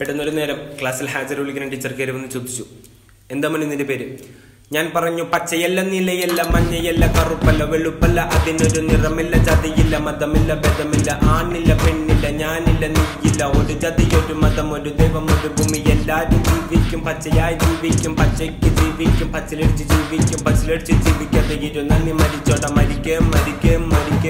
പെട്ടെന്നൊരു നേരം ക്ലാസ്സിൽ ഹാജർ വിളിക്കുന്ന ടീച്ചർ കയറി വന്ന് ചോദിച്ചു എന്താ മണി നിന്റെ പേര്? ഞാൻ പറഞ്ഞു പച്ചയല്ല നീലയല്ല മഞ്ഞയല്ല കറുപ്പല്ല വെളുപ്പല്ല അതിനൊരു നിറമില്ല ചതിയില്ല മതമില്ല ബദമില്ല ആണില്ല പെണ്ണില്ല ഞാനില്ല നീയില്ല ഒരു ചതി ഒരു മതം ഒരു ദൈവം ഒരു ഭൂമി എല്ലാരും ജീവിക്കും പച്ചയായി ജീവിക്കും പച്ചയ്ക്ക് ജീവിക്കും പച്ചിലടിച്ച് ജീവിക്കും പച്ചിലടിച്ച് ജീവിക്കാതെ ഇരു നന്ദി മരിച്ചോട മരിക്കേ മരിക്കേ മരിക്കേ.